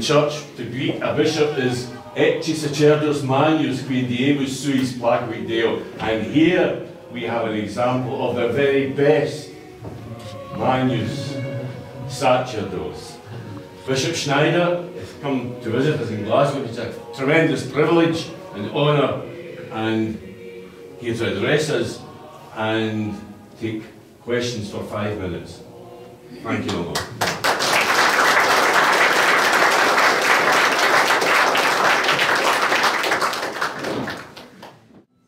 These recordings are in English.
church to greet a bishop is Ecce Sacerdos Magnus qui diebus suis placuit Deo. And here we have an example of the very best Magnus Sacerdos. Bishop Schneider has come to visit us in Glasgow. It's a tremendous privilege and honour and he has address us and take questions for five minutes. Thank you, Lord.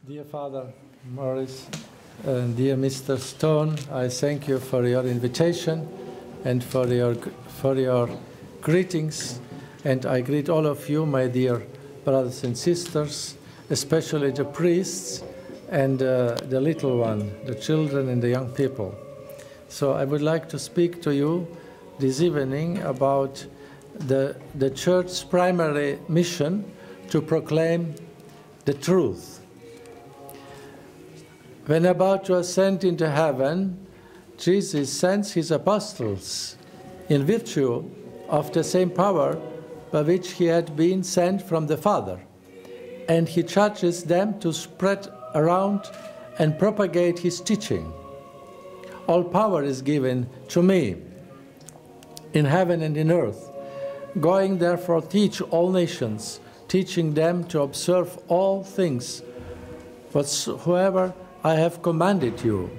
Dear Father Morris, and dear Mr. Stone, I thank you for your invitation and for your, for your greetings. And I greet all of you, my dear brothers and sisters, especially the priests and uh, the little one, the children and the young people. So I would like to speak to you this evening about the, the church's primary mission to proclaim the truth. When about to ascend into heaven, Jesus sends his apostles in virtue of the same power by which he had been sent from the Father. And he charges them to spread around and propagate his teaching. All power is given to me in heaven and in earth. Going therefore, teach all nations, teaching them to observe all things whatsoever I have commanded you.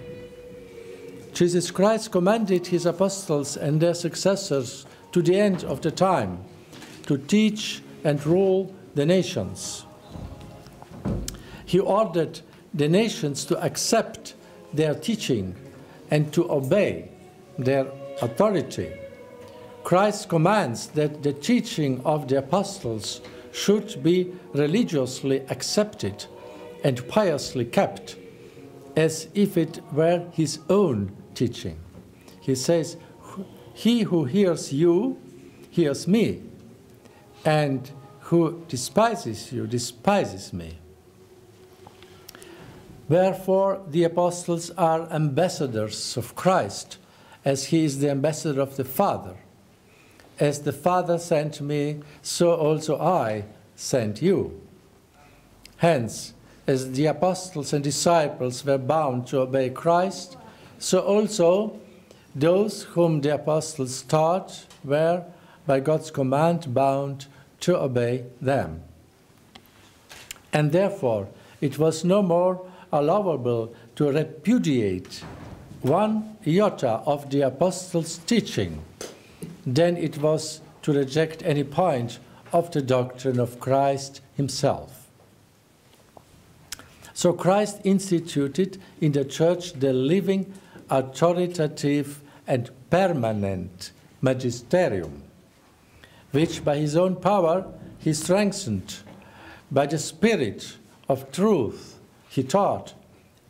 Jesus Christ commanded his apostles and their successors to the end of the time to teach and rule the nations. He ordered the nations to accept their teaching and to obey their authority. Christ commands that the teaching of the apostles should be religiously accepted and piously kept as if it were his own teaching. He says, He who hears you hears me, and who despises you despises me. Wherefore, the apostles are ambassadors of Christ, as he is the ambassador of the Father. As the Father sent me, so also I sent you. Hence, as the apostles and disciples were bound to obey Christ, so also those whom the apostles taught were, by God's command, bound to obey them. And therefore, it was no more allowable to repudiate one iota of the apostles' teaching than it was to reject any point of the doctrine of Christ himself. So Christ instituted in the church the living, authoritative, and permanent magisterium, which by his own power he strengthened by the Spirit of truth he taught,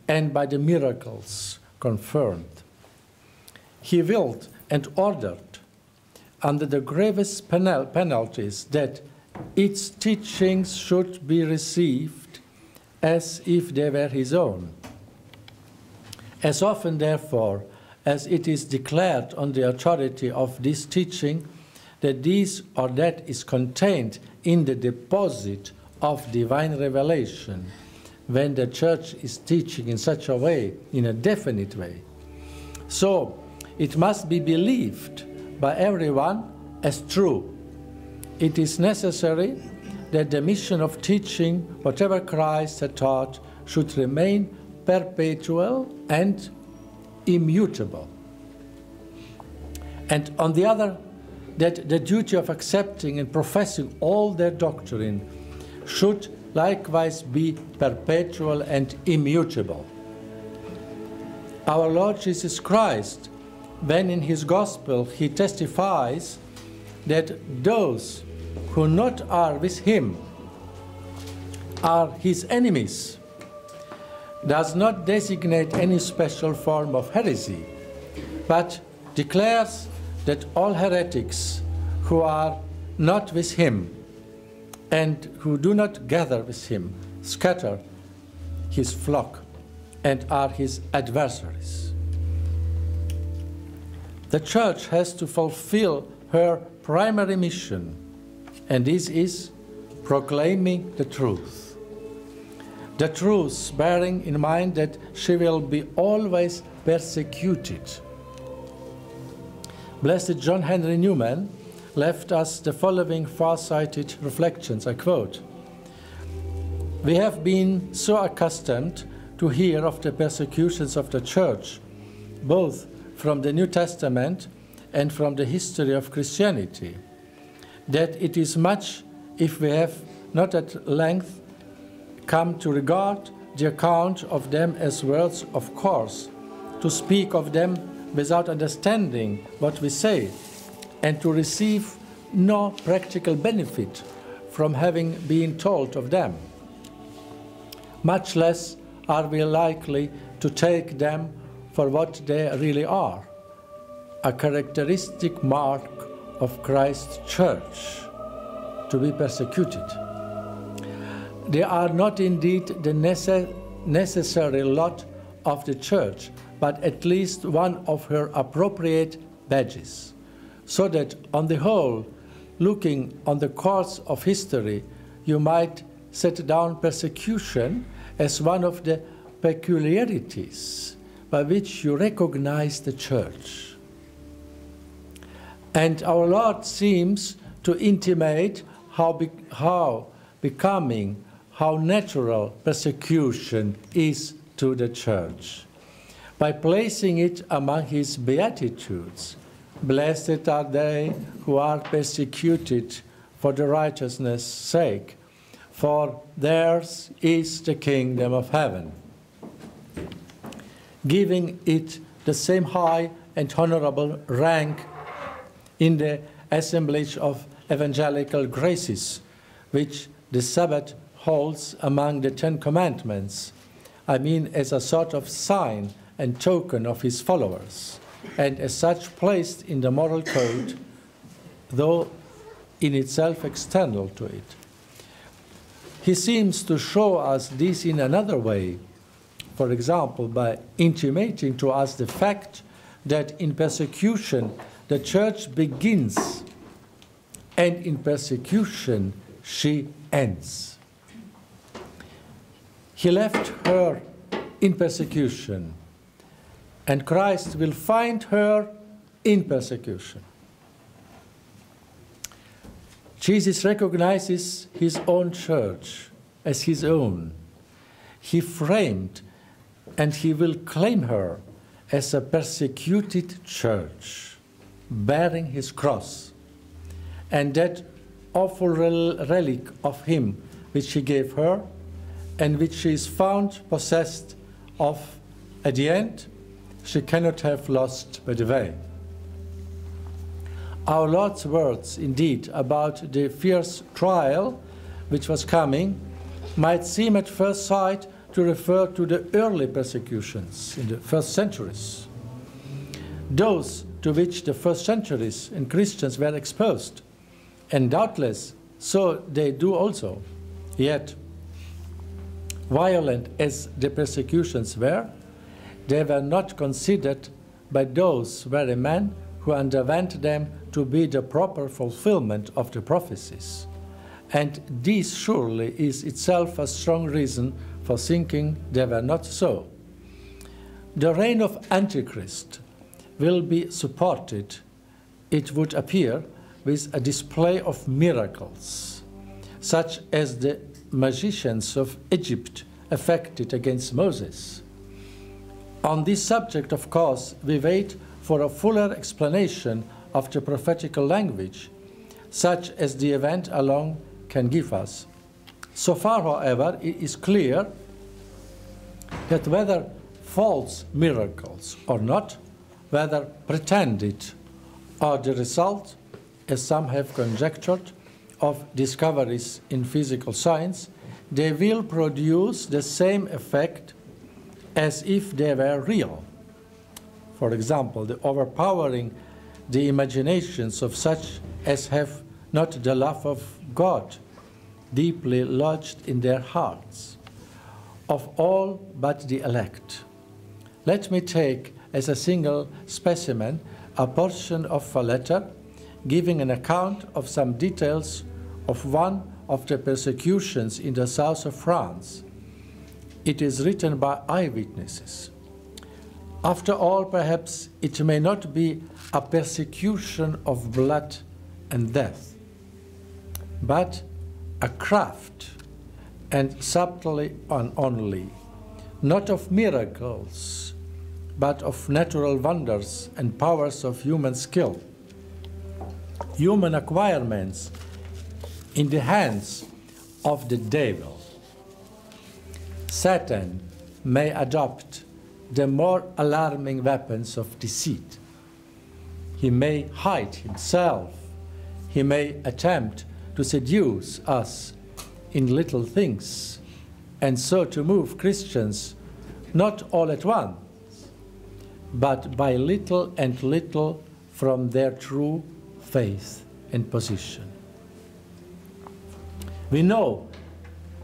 and by the miracles confirmed. He willed and ordered, under the gravest penal penalties, that its teachings should be received as if they were his own. As often, therefore, as it is declared on the authority of this teaching that this or that is contained in the deposit of divine revelation, when the church is teaching in such a way, in a definite way. So it must be believed by everyone as true. It is necessary that the mission of teaching whatever Christ had taught should remain perpetual and immutable. And on the other, that the duty of accepting and professing all their doctrine should likewise be perpetual and immutable. Our Lord Jesus Christ, when in his gospel he testifies that those who not are with him are his enemies, does not designate any special form of heresy, but declares that all heretics who are not with him and who do not gather with him scatter his flock and are his adversaries. The church has to fulfill her primary mission, and this is proclaiming the truth. The truth, bearing in mind that she will be always persecuted. Blessed John Henry Newman left us the following far-sighted reflections. I quote, We have been so accustomed to hear of the persecutions of the church, both from the New Testament and from the history of Christianity, that it is much if we have not at length come to regard the account of them as words of course, to speak of them without understanding what we say, and to receive no practical benefit from having been told of them. Much less are we likely to take them for what they really are a characteristic mark of Christ's church to be persecuted. They are not indeed the necess necessary lot of the church, but at least one of her appropriate badges so that on the whole, looking on the course of history, you might set down persecution as one of the peculiarities by which you recognize the church. And our Lord seems to intimate how, be how becoming, how natural persecution is to the church by placing it among his beatitudes Blessed are they who are persecuted for the righteousness' sake, for theirs is the kingdom of heaven. Giving it the same high and honorable rank in the assemblage of evangelical graces, which the Sabbath holds among the Ten Commandments, I mean as a sort of sign and token of his followers and as such placed in the moral code, though in itself external to it. He seems to show us this in another way, for example, by intimating to us the fact that in persecution the church begins and in persecution she ends. He left her in persecution and Christ will find her in persecution. Jesus recognizes his own church as his own. He framed and he will claim her as a persecuted church, bearing his cross, and that awful relic of him which he gave her, and which she is found possessed of at the end she cannot have lost by the way. Our Lord's words, indeed, about the fierce trial which was coming might seem at first sight to refer to the early persecutions in the first centuries, those to which the first centuries and Christians were exposed, and doubtless so they do also. Yet, violent as the persecutions were, they were not considered by those very men who underwent them to be the proper fulfillment of the prophecies. And this surely is itself a strong reason for thinking they were not so. The reign of Antichrist will be supported, it would appear, with a display of miracles, such as the magicians of Egypt effected against Moses on this subject, of course, we wait for a fuller explanation of the prophetical language, such as the event alone can give us. So far, however, it is clear that whether false miracles or not, whether pretended, are the result, as some have conjectured, of discoveries in physical science, they will produce the same effect as if they were real. For example, the overpowering the imaginations of such as have not the love of God deeply lodged in their hearts, of all but the elect. Let me take as a single specimen a portion of a letter giving an account of some details of one of the persecutions in the south of France. It is written by eyewitnesses. After all, perhaps it may not be a persecution of blood and death, but a craft and subtly and only, not of miracles, but of natural wonders and powers of human skill, human acquirements in the hands of the devil. Satan may adopt the more alarming weapons of deceit. He may hide himself. He may attempt to seduce us in little things and so to move Christians not all at once, but by little and little from their true faith and position. We know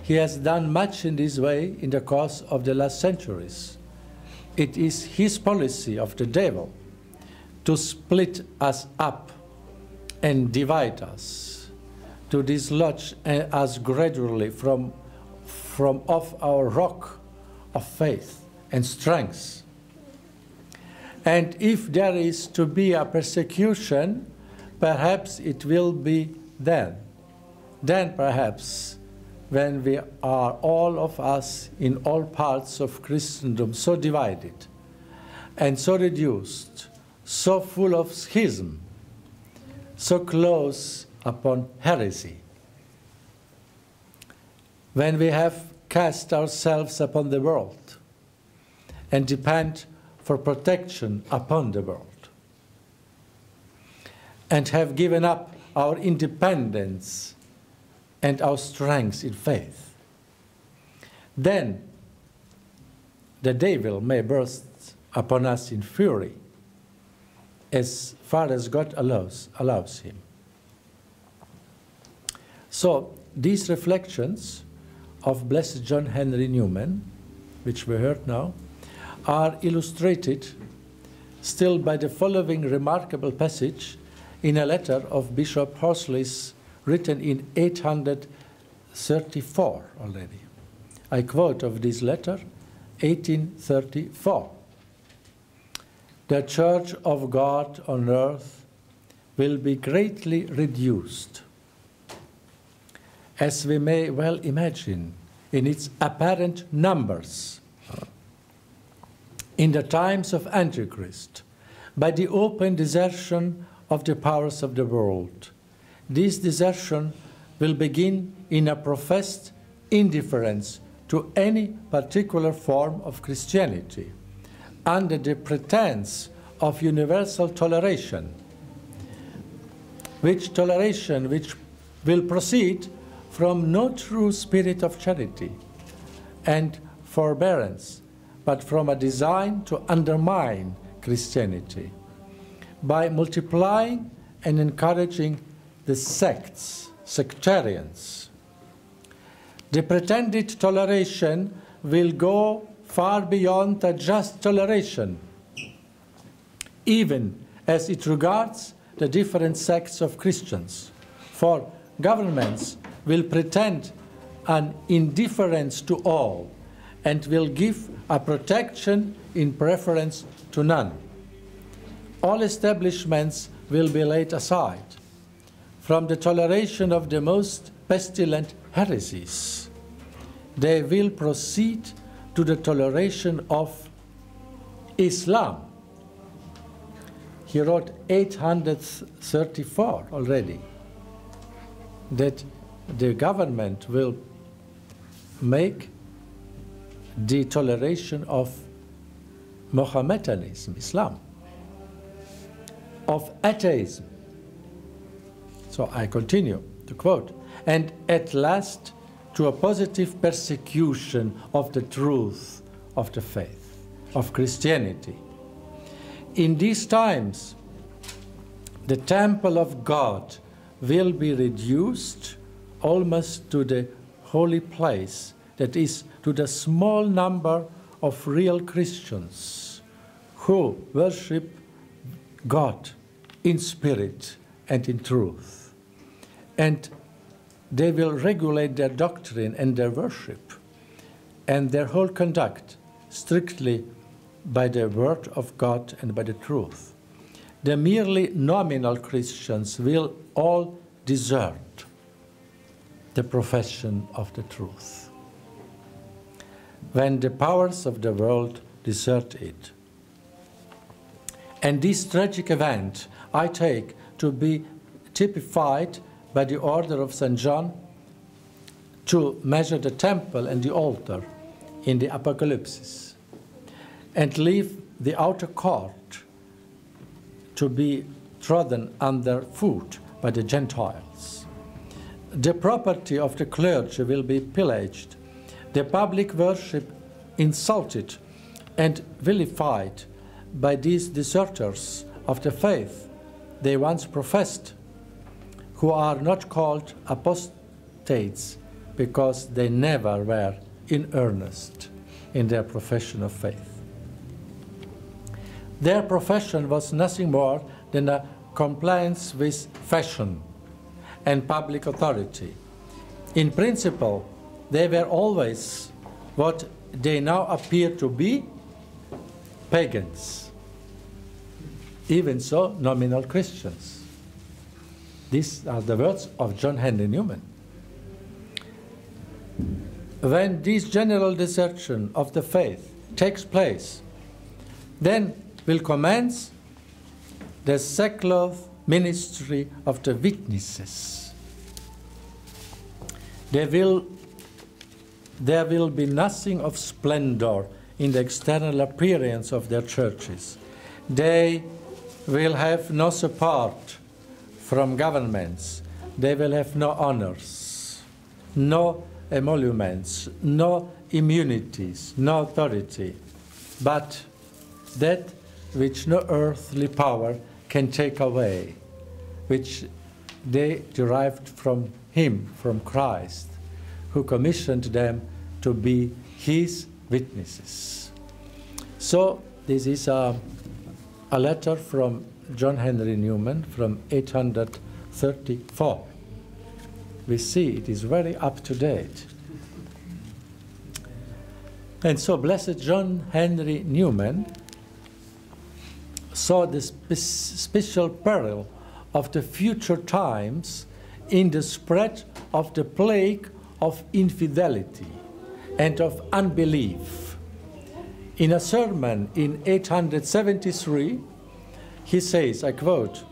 he has done much in this way in the course of the last centuries. It is his policy of the devil to split us up and divide us, to dislodge us gradually from, from off our rock of faith and strength. And if there is to be a persecution, perhaps it will be then. Then perhaps when we are all of us in all parts of Christendom so divided and so reduced, so full of schism, so close upon heresy. When we have cast ourselves upon the world and depend for protection upon the world and have given up our independence and our strength in faith. Then the devil may burst upon us in fury as far as God allows, allows him. So these reflections of Blessed John Henry Newman, which we heard now, are illustrated still by the following remarkable passage in a letter of Bishop Horsley's written in 834 already. I quote of this letter, 1834. The church of God on earth will be greatly reduced, as we may well imagine, in its apparent numbers in the times of Antichrist by the open desertion of the powers of the world. This desertion will begin in a professed indifference to any particular form of Christianity under the pretense of universal toleration, which toleration which will proceed from no true spirit of charity and forbearance, but from a design to undermine Christianity by multiplying and encouraging the sects, sectarians. The pretended toleration will go far beyond a just toleration, even as it regards the different sects of Christians. For governments will pretend an indifference to all and will give a protection in preference to none. All establishments will be laid aside from the toleration of the most pestilent heresies. They will proceed to the toleration of Islam. He wrote 834 already that the government will make the toleration of Mohammedanism, Islam, of atheism. So I continue to quote, and at last to a positive persecution of the truth of the faith, of Christianity. In these times, the temple of God will be reduced almost to the holy place, that is, to the small number of real Christians who worship God in spirit and in truth. And they will regulate their doctrine and their worship and their whole conduct strictly by the word of God and by the truth. The merely nominal Christians will all desert the profession of the truth. When the powers of the world desert it. And this tragic event I take to be typified by the order of St. John to measure the temple and the altar in the Apocalypse and leave the outer court to be trodden underfoot by the Gentiles. The property of the clergy will be pillaged, the public worship insulted and vilified by these deserters of the faith they once professed who are not called apostates because they never were in earnest in their profession of faith. Their profession was nothing more than a compliance with fashion and public authority. In principle, they were always what they now appear to be pagans, even so, nominal Christians. These are the words of John Henry Newman. When this general desertion of the faith takes place, then will commence the secular ministry of the witnesses. There will, there will be nothing of splendor in the external appearance of their churches. They will have no support from governments. They will have no honors, no emoluments, no immunities, no authority, but that which no earthly power can take away, which they derived from Him, from Christ, who commissioned them to be His witnesses. So, this is a, a letter from John Henry Newman from 834. We see it is very up to date. And so, Blessed John Henry Newman saw the spe special peril of the future times in the spread of the plague of infidelity and of unbelief. In a sermon in 873, he says, I quote,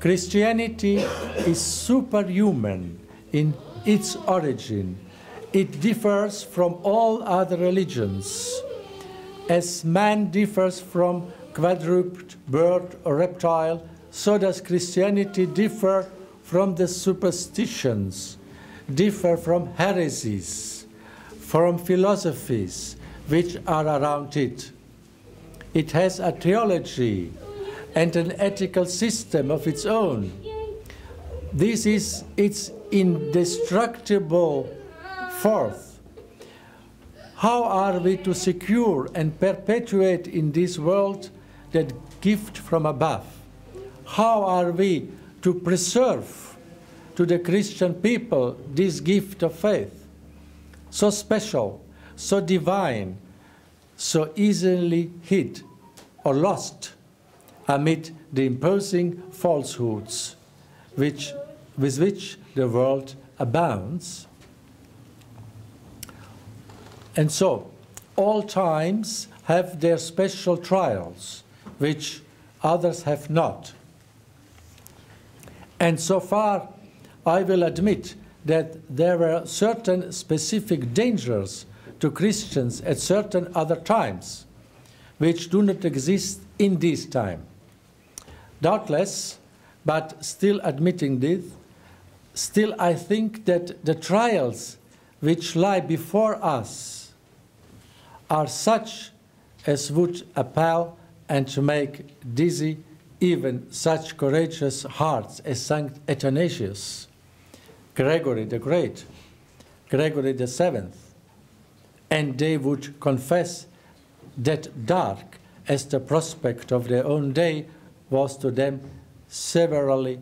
Christianity is superhuman in its origin. It differs from all other religions. As man differs from quadruped bird or reptile, so does Christianity differ from the superstitions, differ from heresies, from philosophies which are around it. It has a theology and an ethical system of its own. This is its indestructible force. How are we to secure and perpetuate in this world that gift from above? How are we to preserve to the Christian people this gift of faith? So special, so divine, so easily hid or lost amid the imposing falsehoods which, with which the world abounds. And so, all times have their special trials, which others have not. And so far, I will admit that there were certain specific dangers to Christians at certain other times, which do not exist in this time. Doubtless, but still admitting this, still I think that the trials which lie before us are such as would appall and to make dizzy even such courageous hearts as Saint Athanasius, Gregory the Great, Gregory the Seventh, and they would confess that dark as the prospect of their own day was to them severally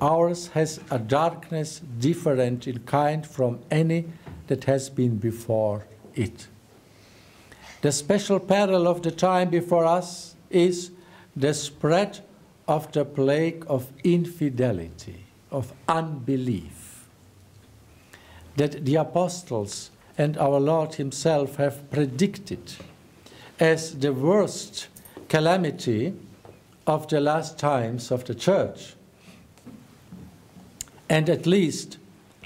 ours has a darkness different in kind from any that has been before it. The special peril of the time before us is the spread of the plague of infidelity, of unbelief, that the apostles and our Lord Himself have predicted as the worst calamity of the last times of the church, and at least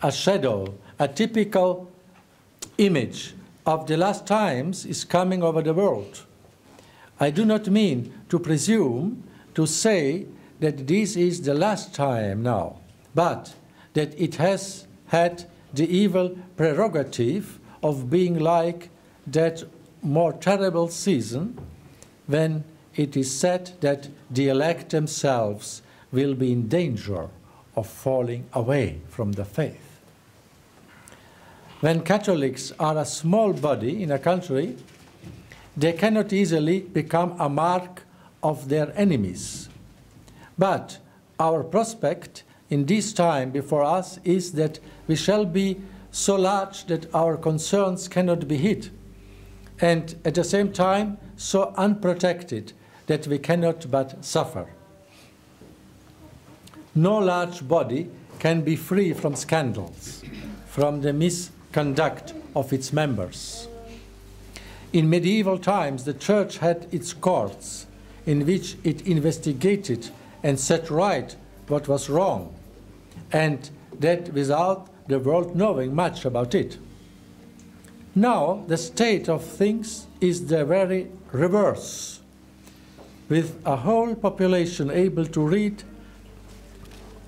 a shadow, a typical image of the last times is coming over the world. I do not mean to presume to say that this is the last time now, but that it has had the evil prerogative of being like that more terrible season when it is said that the elect themselves will be in danger of falling away from the faith. When Catholics are a small body in a country, they cannot easily become a mark of their enemies. But our prospect in this time before us is that we shall be so large that our concerns cannot be hid, and at the same time so unprotected that we cannot but suffer. No large body can be free from scandals, from the misconduct of its members. In medieval times, the church had its courts in which it investigated and set right what was wrong, and that without the world knowing much about it. Now, the state of things is the very reverse, with a whole population able to read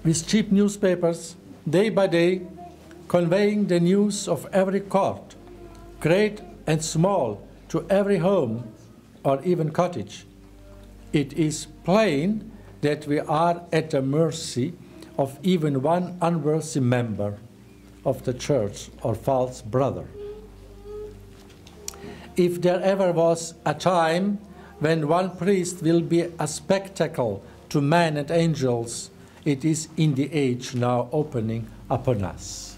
with cheap newspapers day by day, conveying the news of every court, great and small, to every home or even cottage it is plain that we are at the mercy of even one unworthy member of the church or false brother. If there ever was a time when one priest will be a spectacle to men and angels, it is in the age now opening upon us.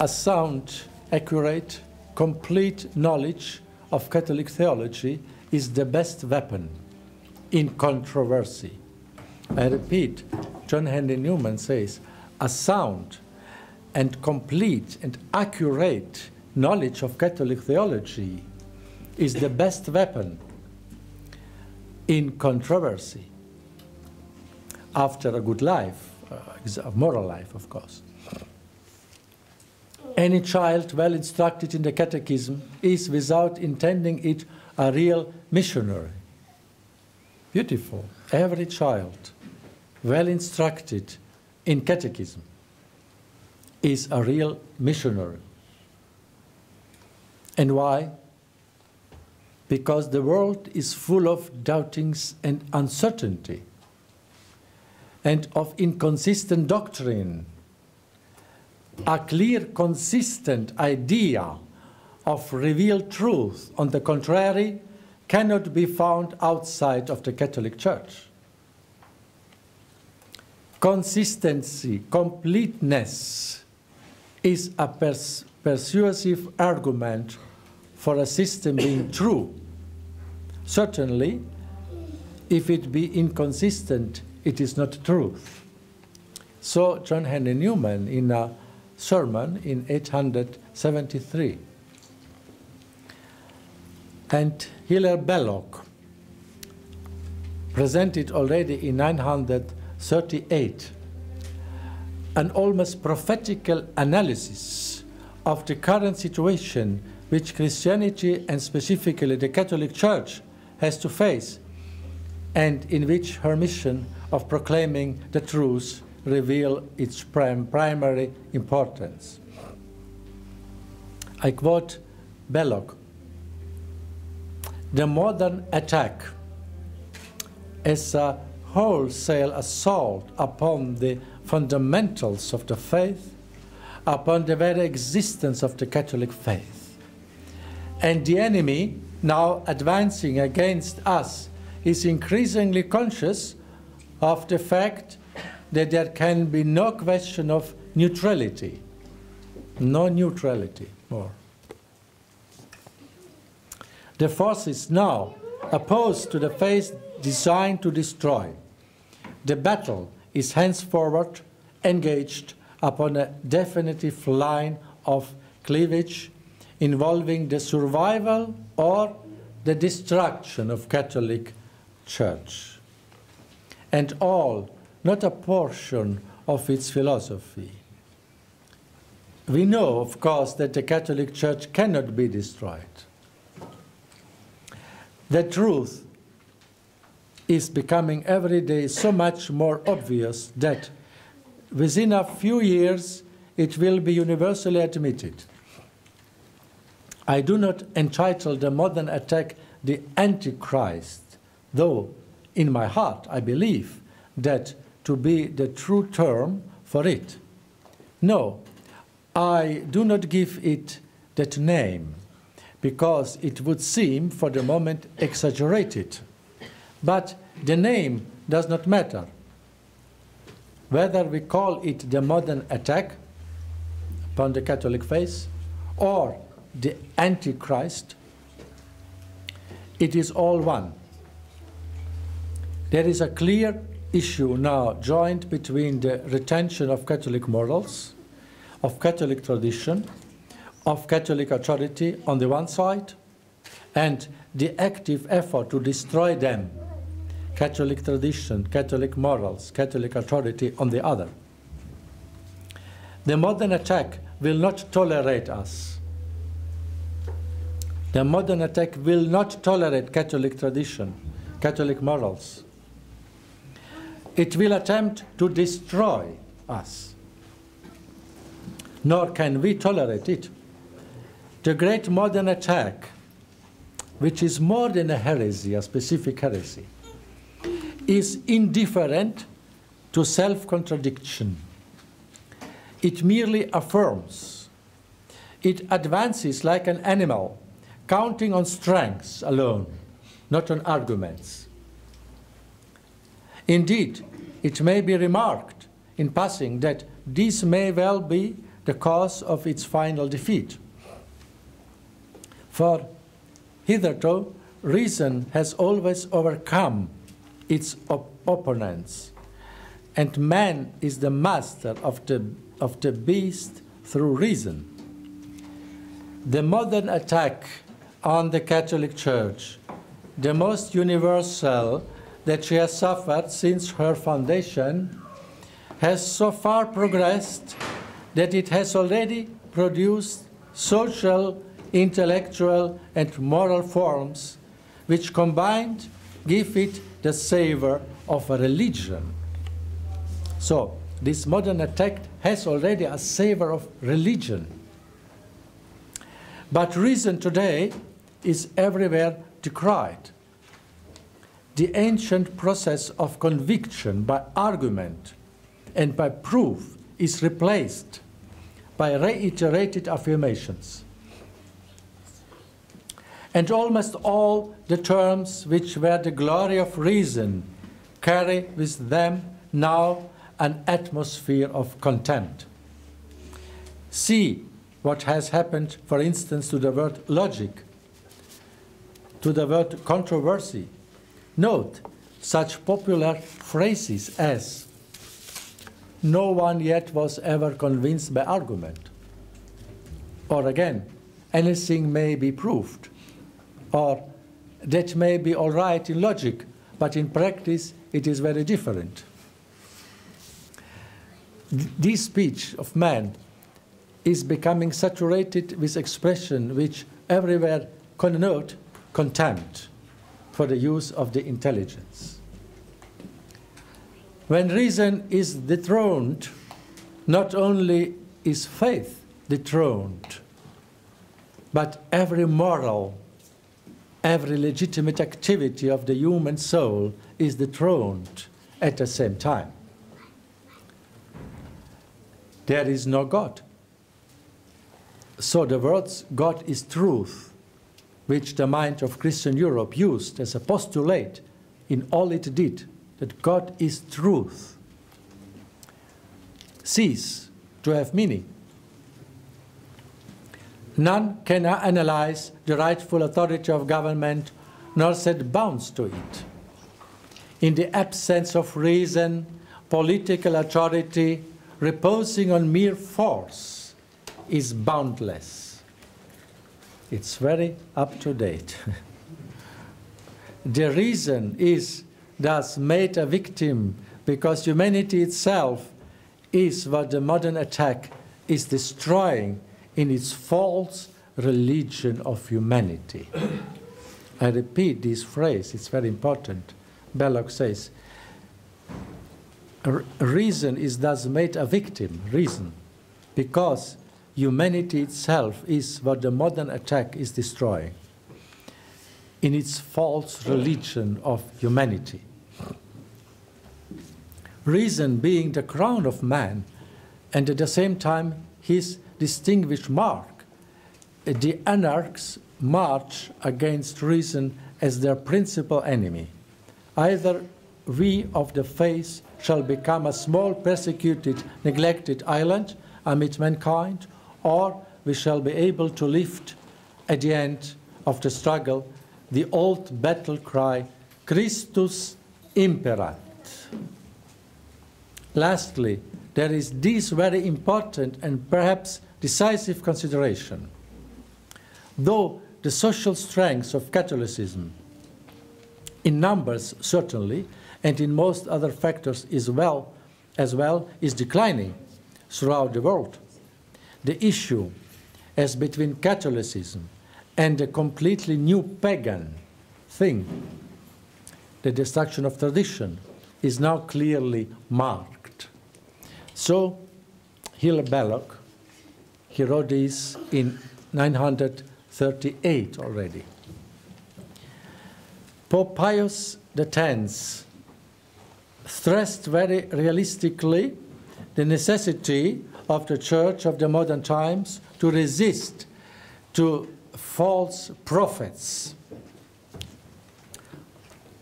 A sound, accurate, complete knowledge of Catholic theology is the best weapon in controversy. I repeat, John Henry Newman says, a sound and complete and accurate knowledge of Catholic theology is the best weapon in controversy after a good life, uh, a moral life, of course. Any child well instructed in the catechism is, without intending it, a real missionary. Beautiful. Every child well instructed in catechism is a real missionary. And why? Because the world is full of doubtings and uncertainty and of inconsistent doctrine a clear, consistent idea of revealed truth, on the contrary, cannot be found outside of the Catholic Church. Consistency, completeness is a pers persuasive argument for a system being true. Certainly, if it be inconsistent, it is not truth. So John Henry Newman, in a sermon in 873. And Hilaire Belloc presented already in 930 38, an almost prophetical analysis of the current situation which Christianity and specifically the Catholic Church has to face, and in which her mission of proclaiming the truth reveal its prim primary importance. I quote Belloc The modern attack is a wholesale assault upon the fundamentals of the faith, upon the very existence of the Catholic faith. And the enemy, now advancing against us, is increasingly conscious of the fact that there can be no question of neutrality, no neutrality more. The forces now opposed to the faith designed to destroy. The battle is henceforward engaged upon a definitive line of cleavage involving the survival or the destruction of Catholic Church and all, not a portion of its philosophy. We know, of course, that the Catholic Church cannot be destroyed. The truth is becoming every day so much more obvious that within a few years it will be universally admitted. I do not entitle the modern attack the Antichrist, though in my heart I believe that to be the true term for it. No, I do not give it that name because it would seem for the moment exaggerated. But the name does not matter. Whether we call it the modern attack upon the Catholic faith or the Antichrist, it is all one. There is a clear issue now joined between the retention of Catholic morals, of Catholic tradition, of Catholic authority on the one side, and the active effort to destroy them, Catholic tradition, Catholic morals, Catholic authority on the other. The modern attack will not tolerate us. The modern attack will not tolerate Catholic tradition, Catholic morals. It will attempt to destroy us. Nor can we tolerate it. The great modern attack, which is more than a heresy, a specific heresy, is indifferent to self contradiction. It merely affirms. It advances like an animal, counting on strengths alone, not on arguments. Indeed, it may be remarked in passing that this may well be the cause of its final defeat. For hitherto, reason has always overcome its op opponents, and man is the master of the, of the beast through reason. The modern attack on the Catholic Church, the most universal that she has suffered since her foundation, has so far progressed that it has already produced social intellectual and moral forms which combined give it the savor of a religion. So, this modern attack has already a savor of religion. But reason today is everywhere decried. The ancient process of conviction by argument and by proof is replaced by reiterated affirmations and almost all the terms which were the glory of reason carry with them now an atmosphere of contempt. See what has happened, for instance, to the word logic, to the word controversy. Note such popular phrases as no one yet was ever convinced by argument. Or again, anything may be proved or that may be all right in logic, but in practice it is very different. this speech of man is becoming saturated with expression which everywhere connote contempt for the use of the intelligence. When reason is dethroned, not only is faith dethroned, but every moral, every legitimate activity of the human soul is dethroned at the same time. There is no God. So the words God is truth, which the mind of Christian Europe used as a postulate in all it did, that God is truth, cease to have meaning. None can analyze the rightful authority of government nor set bounds to it. In the absence of reason, political authority reposing on mere force is boundless. It's very up to date. the reason is thus made a victim because humanity itself is what the modern attack is destroying in its false religion of humanity. I repeat this phrase, it's very important. Belloc says, reason is thus made a victim, reason, because humanity itself is what the modern attack is destroying in its false religion of humanity. Reason being the crown of man, and at the same time his distinguished mark, the anarchs march against reason as their principal enemy. Either we of the faith shall become a small, persecuted, neglected island amid mankind, or we shall be able to lift at the end of the struggle the old battle cry, Christus imperat. Lastly, there is this very important and perhaps decisive consideration. Though the social strength of Catholicism, in numbers certainly, and in most other factors as well, as well is declining throughout the world. The issue as between Catholicism and a completely new pagan thing, the destruction of tradition, is now clearly marked. So, Hilaire Belloc, he wrote this in 938 already. Pope Pius X stressed very realistically the necessity of the church of the modern times to resist to false prophets.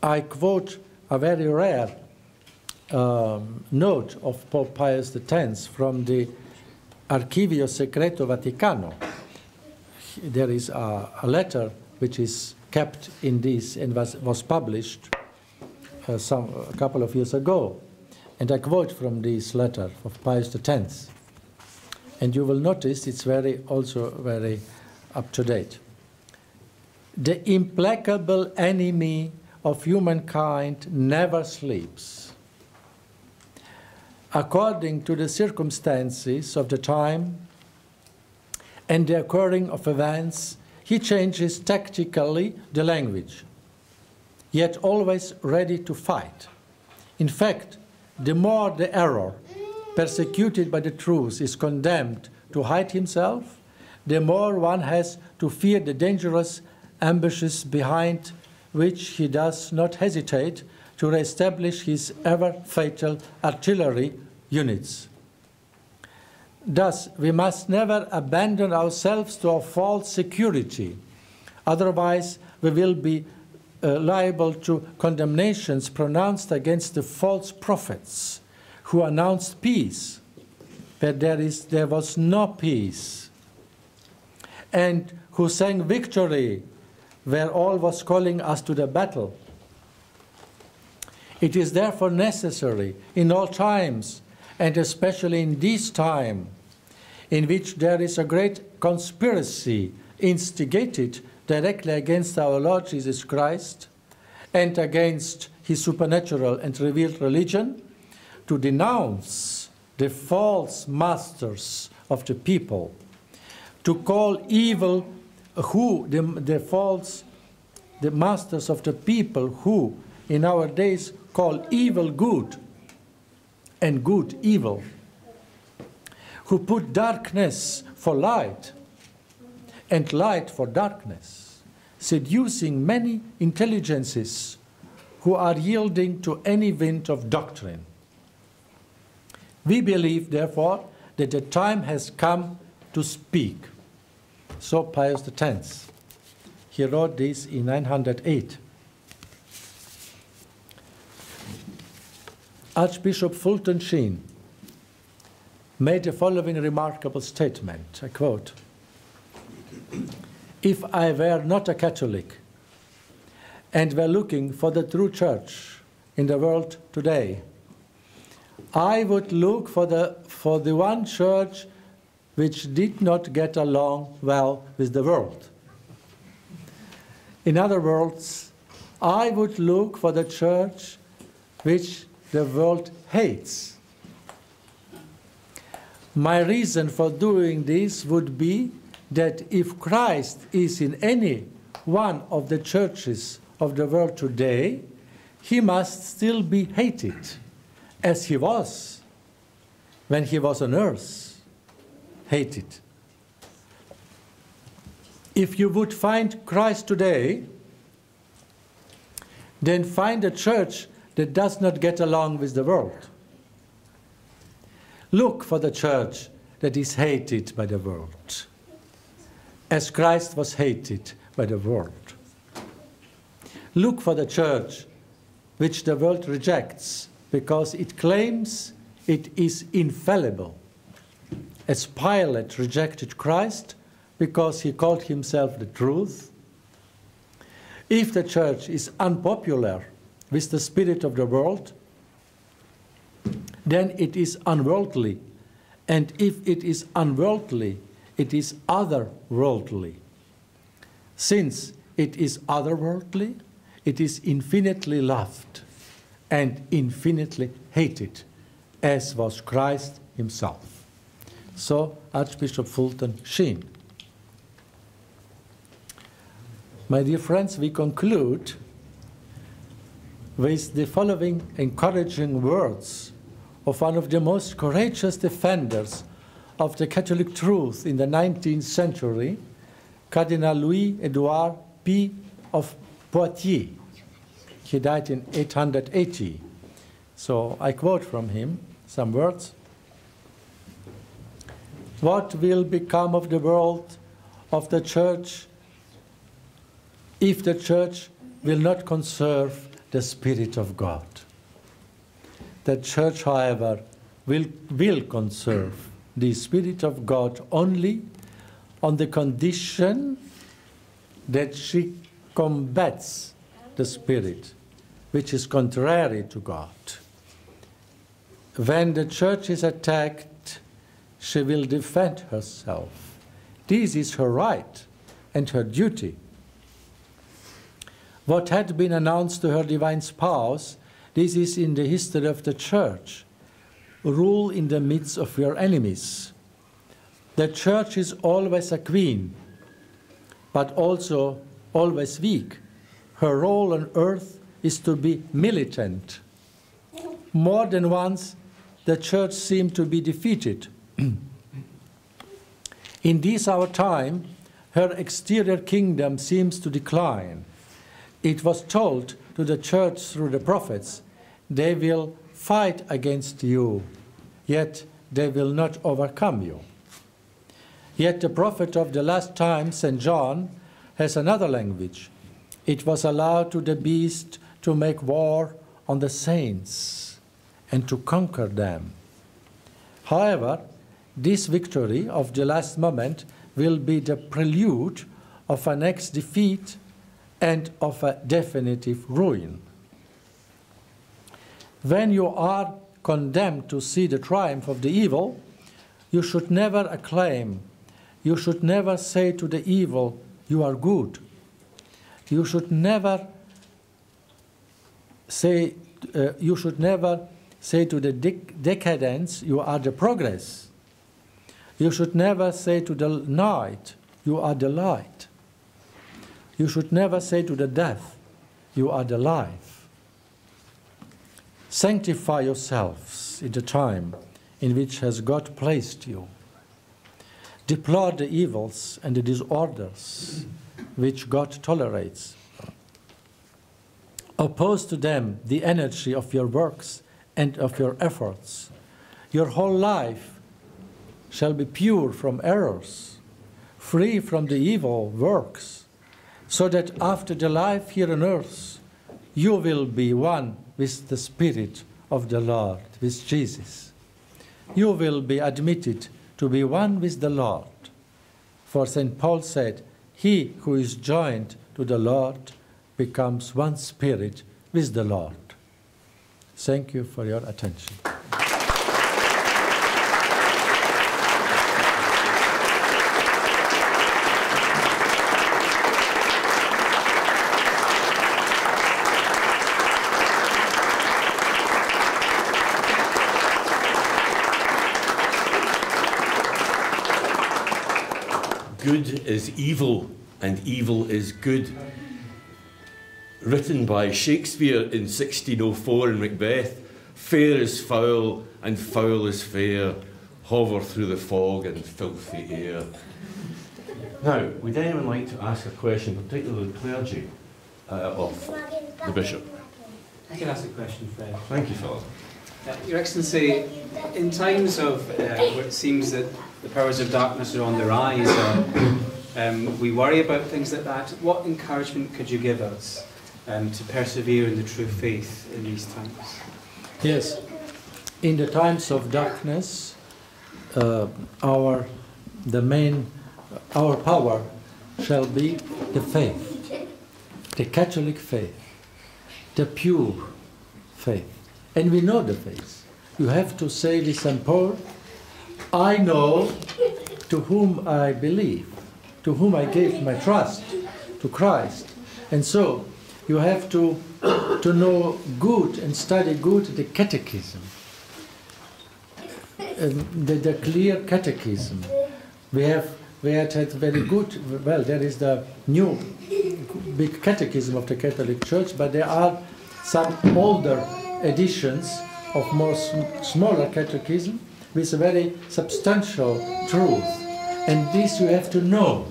I quote a very rare um, note of Pope Pius X from the Archivio Secreto Vaticano. There is a, a letter which is kept in this and was, was published uh, some, a couple of years ago. And I quote from this letter of Pius X. And you will notice it's very also very up to date. The implacable enemy of humankind never sleeps. According to the circumstances of the time and the occurring of events, he changes tactically the language yet always ready to fight. In fact, the more the error, persecuted by the truth, is condemned to hide himself, the more one has to fear the dangerous ambushes behind which he does not hesitate to re-establish his ever fatal artillery units. Thus, we must never abandon ourselves to a false security. Otherwise, we will be uh, liable to condemnations pronounced against the false prophets who announced peace, but there, is, there was no peace, and who sang victory where all was calling us to the battle. It is therefore necessary in all times, and especially in this time, in which there is a great conspiracy instigated directly against our Lord Jesus Christ and against his supernatural and revealed religion, to denounce the false masters of the people, to call evil who, the, the false, the masters of the people who in our days call evil good and good evil, who put darkness for light and light for darkness, seducing many intelligences who are yielding to any wind of doctrine. We believe, therefore, that the time has come to speak. So Pius X. He wrote this in 908. Archbishop Fulton Sheen made the following remarkable statement. I quote If I were not a Catholic and were looking for the true church in the world today, I would look for the, for the one church which did not get along well with the world. In other words, I would look for the church which the world hates. My reason for doing this would be that if Christ is in any one of the churches of the world today, he must still be hated as he was when he was on earth, hated. If you would find Christ today, then find a church that does not get along with the world. Look for the church that is hated by the world, as Christ was hated by the world. Look for the church which the world rejects because it claims it is infallible. As Pilate rejected Christ because he called himself the truth, if the church is unpopular with the spirit of the world, then it is unworldly. And if it is unworldly, it is otherworldly. Since it is otherworldly, it is infinitely loved and infinitely hated, as was Christ himself. So, Archbishop Fulton Sheen. My dear friends, we conclude with the following encouraging words of one of the most courageous defenders of the Catholic truth in the 19th century, Cardinal Louis Edouard Pie of Poitiers. He died in 880. So I quote from him some words. What will become of the world, of the church, if the church will not conserve the Spirit of God? The church, however, will, will conserve the Spirit of God only on the condition that she combats the Spirit which is contrary to God. When the church is attacked, she will defend herself. This is her right and her duty. What had been announced to her divine spouse, this is in the history of the church. Rule in the midst of your enemies. The church is always a queen, but also always weak. Her role on earth is to be militant. More than once, the church seemed to be defeated. In this our time, her exterior kingdom seems to decline. It was told to the church through the prophets, they will fight against you, yet they will not overcome you. Yet the prophet of the last time, St. John, has another language. It was allowed to the beast to make war on the saints and to conquer them. However, this victory of the last moment will be the prelude of a next defeat and of a definitive ruin. When you are condemned to see the triumph of the evil, you should never acclaim, you should never say to the evil, You are good. You should never say, uh, you should never say to the dec- decadence, You are the progress. You should never say to the night, You are the light. You should never say to the death, You are the life. Sanctify yourselves in the time in which has God placed you. Deplore the evils and the disorders which God tolerates. Oppose to them the energy of your works and of your efforts. Your whole life shall be pure from errors, free from the evil works, so that after the life here on earth, you will be one with the Spirit of the Lord, with Jesus. You will be admitted to be one with the Lord. For St. Paul said, He who is joined to the Lord becomes one spirit with the Lord. Thank you for your attention. Good is evil, and evil is good. Written by Shakespeare in 1604 in Macbeth Fair is foul, and foul is fair, hover through the fog and filthy air. Now, would anyone like to ask a question, particularly the clergy, uh, of the Bishop? I can ask a question, Fred. Thank you, Philip. Uh, Your Excellency, in times of uh, where it seems that the powers of darkness are on the rise, um, we worry about things like that, what encouragement could you give us um, to persevere in the true faith in these times? Yes, in the times of darkness, uh, our the main our power shall be the faith, the Catholic faith, the pure faith, and we know the faith. You have to say Saint Paul, I know to whom I believe, to whom I gave my trust, to Christ, and so you have to to know good and study good the catechism, the, the clear catechism. We have we had had very good. Well, there is the new big catechism of the Catholic Church, but there are some older editions of more sm- smaller catechism with a very substantial truth, and this you have to know.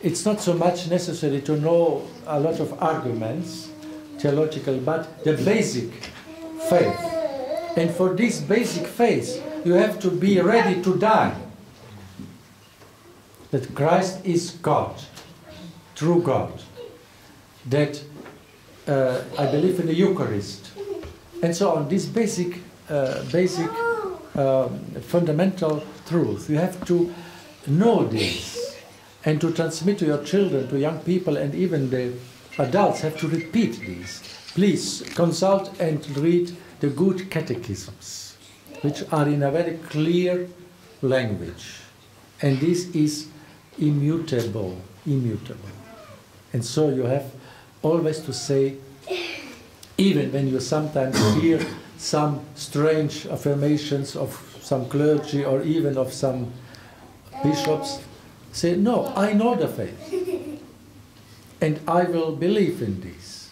It's not so much necessary to know a lot of arguments, theological, but the basic faith. And for this basic faith, you have to be ready to die. That Christ is God, true God. That uh, I believe in the Eucharist, and so on. This basic, uh, basic, um, fundamental truth. You have to know this, and to transmit to your children, to young people, and even the adults have to repeat these. Please consult and read the good catechisms, which are in a very clear language. And this is immutable, immutable. And so you have always to say, even when you sometimes hear some strange affirmations of some clergy or even of some bishops, say, No, I know the faith. And I will believe in this.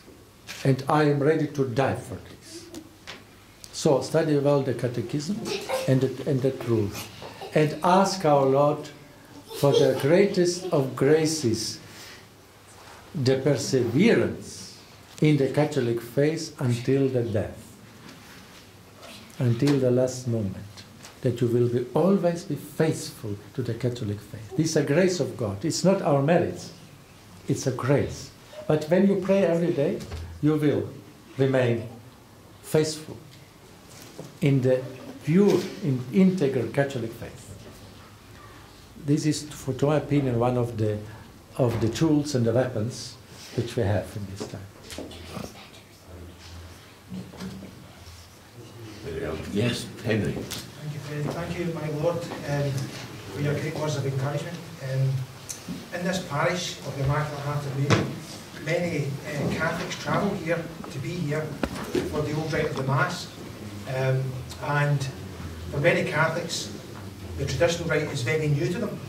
And I am ready to die for this. So study well the catechism and the, and the truth. And ask our Lord for the greatest of graces, the perseverance in the Catholic faith until the death, until the last moment, that you will be always be faithful to the Catholic faith. This is a grace of God. It's not our merits. It's a grace. But when you pray every day, you will remain faithful in the pure, in integral Catholic faith. This is, for, to my opinion, one of the, of the tools and the weapons which we have in this time. Yes, Henry. Thank you, Fred. Thank you, my Lord, um, for your great words of encouragement. Um, in this parish of the Immaculate Heart of Mary, many uh, Catholics travel here to be here for the old rite of the Mass. Um, and for many Catholics, the traditional rite is very new to them.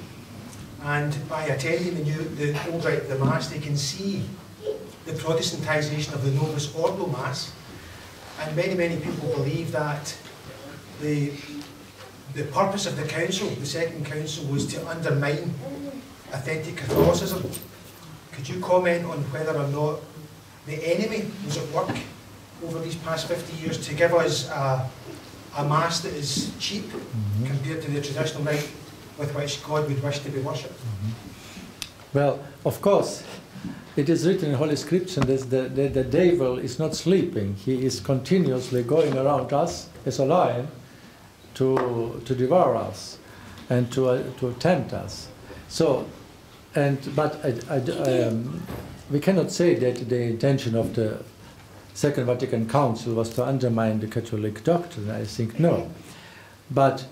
And by attending the, new, the old rite of the Mass, they can see the Protestantisation of the Novus Ordo Mass. And many, many people believe that the, the purpose of the council, the Second Council, was to undermine authentic Catholicism. Could you comment on whether or not the enemy was at work over these past 50 years to give us a, a Mass that is cheap Mhm. compared to the traditional rite with which God would wish to be worshipped? Well, of course, it is written in Holy Scripture that the, the, devil is not sleeping. He is continuously going around us as a lion to, to devour us and to, uh, to tempt us. So, and, but I, I, um, we cannot say that the intention of the Second Vatican Council was to undermine the Catholic doctrine. I think no. But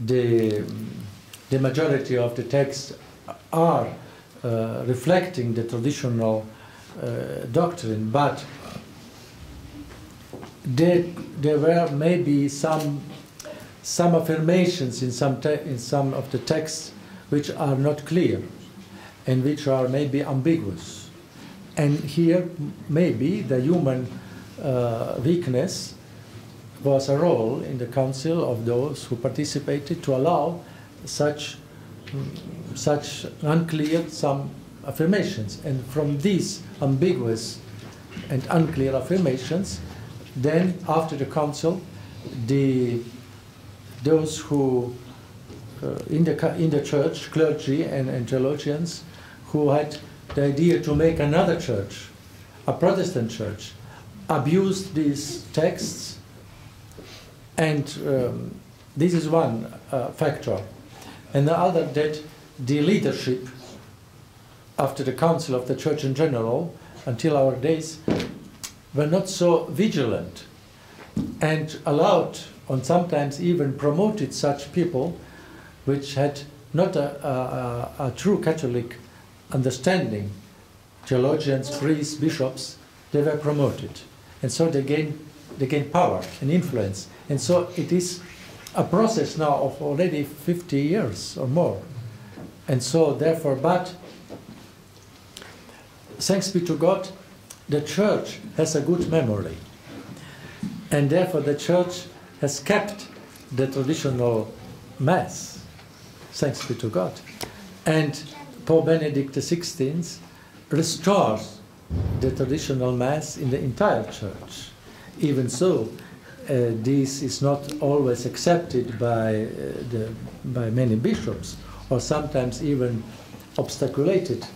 the, the majority of the texts are uh, reflecting the traditional uh, doctrine, but there, there were maybe some, some affirmations in some, in some of the texts which are not clear and which are maybe ambiguous. And here, maybe the human uh, weakness was a role in the council of those who participated to allow such such unclear some affirmations. And from these ambiguous and unclear affirmations then after the council the those who uh, in the in the church clergy and, and theologians who had the idea to make another church a protestant church abused these texts. And um, this is one uh, factor and the other that the leadership after the council of the church in general until our days were not so vigilant and allowed and sometimes even promoted such people which had not a, a, a, true catholic understanding theologians priests bishops they were promoted. And so they gained they gained power and influence. And so it is a process now of already 50 years or more. And so, therefore, but thanks be to God, the church has a good memory. And therefore, the church has kept the traditional Mass. Thanks be to God. And Pope Benedict XVI restores the traditional Mass in the entire church. Even so, this is not always accepted by, uh, the, by many bishops, or sometimes even obstaculated.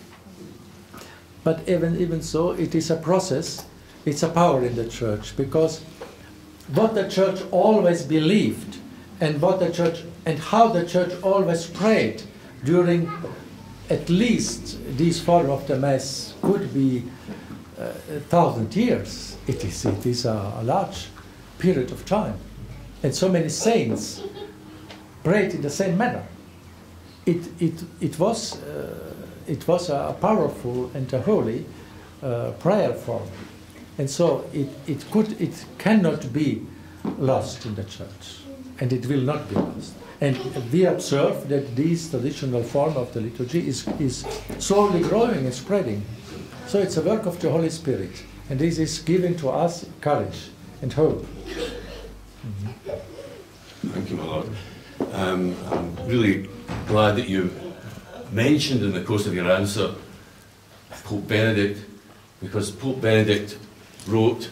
But even, even so, it is a process, it's a power in the church, because what the church always believed, and what the church, and how the church always prayed during at least this form of the Mass could be uh, a thousand years. It is, it is a, a large period of time. And so many saints prayed in the same manner. It, it, it, was, uh, it was a powerful and a holy uh, prayer form. And so it, it, could, it cannot be lost in the church. And it will not be lost. And we observe that this traditional form of the liturgy is, is slowly growing and spreading. So it's a work of the Holy Spirit. And this is giving to us courage and hope. Thank you, my lord. Um, I'm really glad that you mentioned in the course of your answer Pope Benedict, because Pope Benedict wrote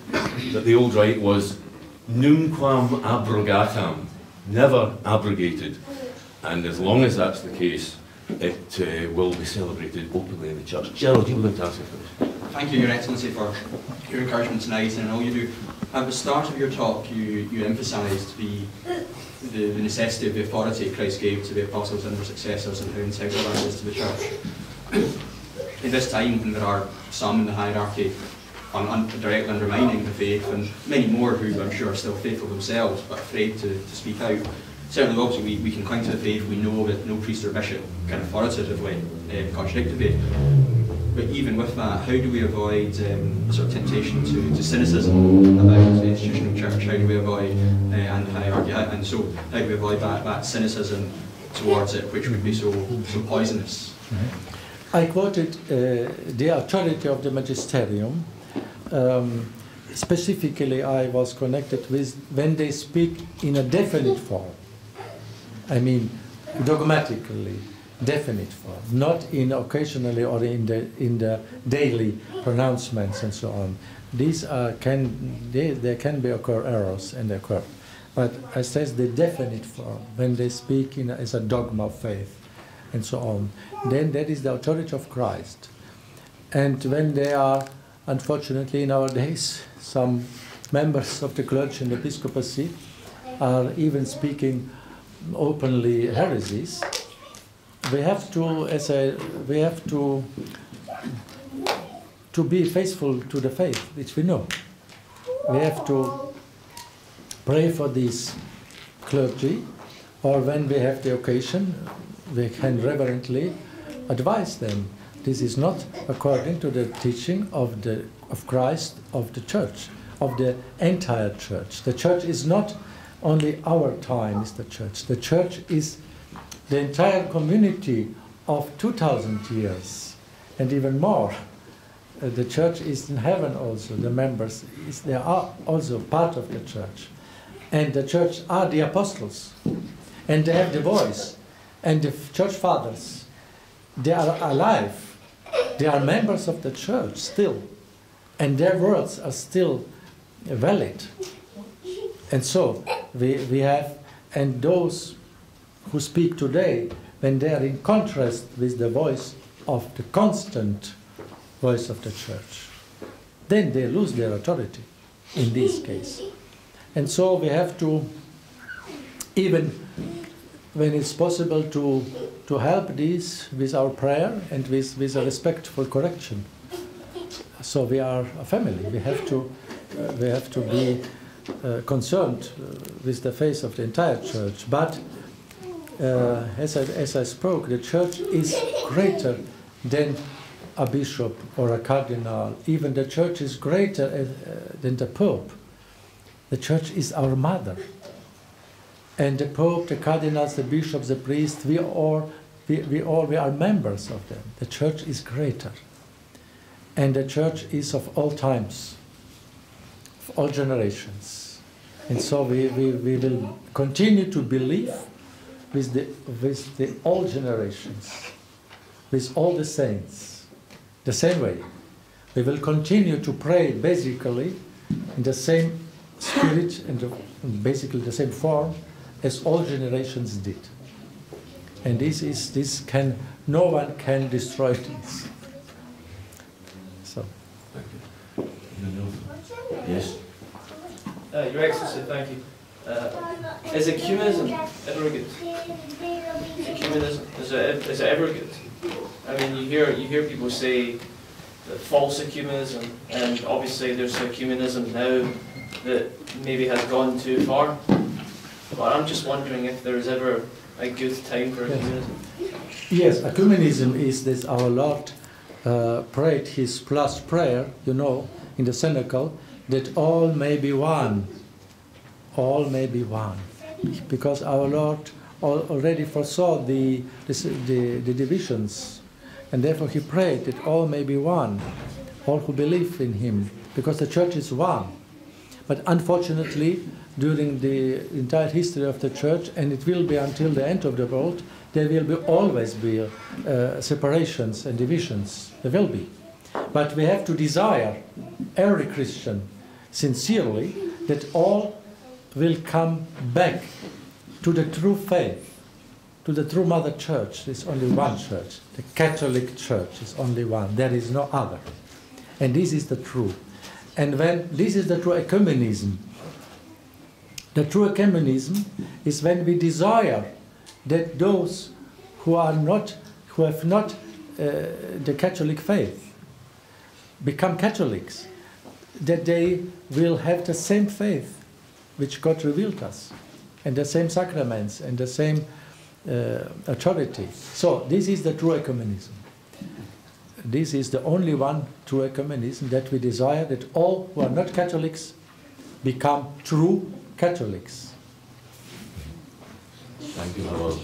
that the old rite was nunquam abrogatam, never abrogated. And as long as that's the case, it uh, will be celebrated openly in the church. Gerald, you would like to ask a question? Thank you, Your Excellency, for your encouragement tonight and all you do. At the start of your talk, you, you emphasised the, the, the necessity of the authority Christ gave to the apostles and their successors and how integral that is to the church. In this time, when there are some in the hierarchy un, un, directly undermining the faith, and many more who I'm sure are still faithful themselves but afraid to, to speak out, certainly obviously we, we can cling to the faith, we know that no priest or bishop can authoritatively uh, contradict the faith. But even with that, how do we avoid um, sort of temptation to, to cynicism about the institutional church? How do we avoid, uh, and hierarchy, and so how do we avoid that, that cynicism towards it, which would be so, so poisonous? I quoted uh, the authority of the magisterium. Um, specifically, I was connected with when they speak in a definite form. I mean, dogmatically definite form, not in occasionally or in the in the daily pronouncements and so on. These are can they, there can be occur errors and occur, but I says the definite form when they speak in as a dogma of faith and so on. Then that is the authority of Christ, and when they are unfortunately nowadays some members of the clergy and episcopacy are even speaking openly heresies we have to, as a, we have to, to be faithful to the faith, which we know. We have to pray for these clergy, or when we have the occasion, we can reverently advise them. This is not according to the teaching of the of Christ of the church, of the entire church. The church is not only our time is the church. The church is the entire community of 2000 years and even more. Uh, the church is in heaven also, the members, is, they are also part of the church. And the church are the apostles, and they have the voice. And the church fathers, they are alive, they are members of the church still, and their words are still valid. And so we, we have, and those who speak today, when they are in contrast with the voice of the constant voice of the church, then they lose their authority in this case. And so we have to, even when it's possible, to, to help these with our prayer and with, with a respectful correction. So we are a family. We have to, uh, we have to be uh, concerned uh, with the face of the entire church. But uh, as, I, as I spoke, the church is greater than a bishop or a cardinal. Even the church is greater uh, than the pope. The church is our mother. And the pope, the cardinals, the bishops, the priests, we all, we, we all we are members of them. The church is greater. And the church is of all times, of all generations. And so we, we, we will continue to believe with the, with the all generations, with all the saints, the same way. We will continue to pray basically in the same spirit and basically the same form as all generations did. And this is this can no one can destroy this. So. Yes. Uh, Your Excellency, thank you. Uh, is ecumenism ever good? Ecumenism is it, is it ever good? I mean, you hear you hear people say false ecumenism, and obviously there's ecumenism now that maybe has gone too far. But I'm just wondering if there is ever a good time for ecumenism. Yes, ecumenism is this our Lord uh, prayed his last prayer, you know, in the cenacle, that all may be one all may be one. Because our Lord already foresaw the, the, the, divisions, and therefore he prayed that all may be one, all who believe in him, because the church is one. But unfortunately, during the entire history of the church, and it will be until the end of the world, there will be always be uh, separations and divisions. There will be. But we have to desire, every Christian, sincerely, that all will come back to the true faith, to the true Mother Church. There's only one church. The Catholic Church is only one. There is no other. And this is the true. And when this is the true ecumenism, the true ecumenism is when we desire that those who are not, who have not uh, the Catholic faith, become Catholics, that they will have the same faith which God revealed us, and the same sacraments and the same uh, authority. So this is the true ecumenism. this is the only one true ecumenism that we desire that all who are not Catholics become true Catholics. Thank you, lord.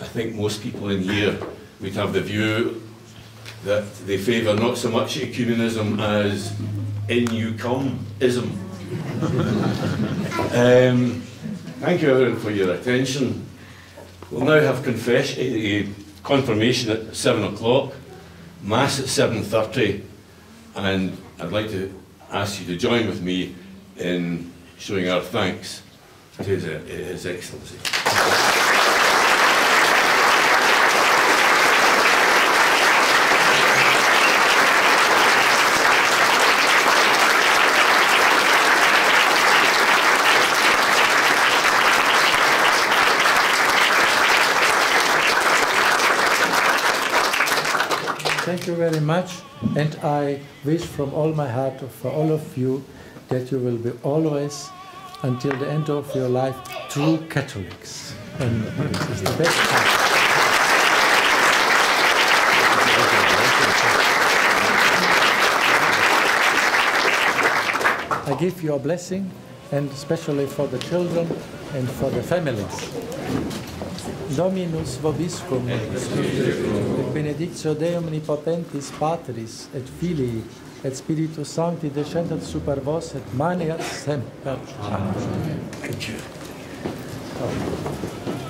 I think most people in here would have the view that they favour not so much ecumenism as in you. Um, thank you everyone for your attention. We'll now have confession, uh, confirmation at seven o'clock, mass at seven thirty, and I'd like to ask you to join with me in showing our thanks to His, uh, His Excellency. Thank you very much, and I wish from all my heart for all of you that you will be always, until the end of your life, true Catholics. And this is the best part. I give you a blessing, and especially for the children and for the families. Dominus vobiscum, et benedictio Dei omnipotentis Patris, et Filii, et Spiritus Sancti, descendat super vos, et maneat semper. Amen. Amen.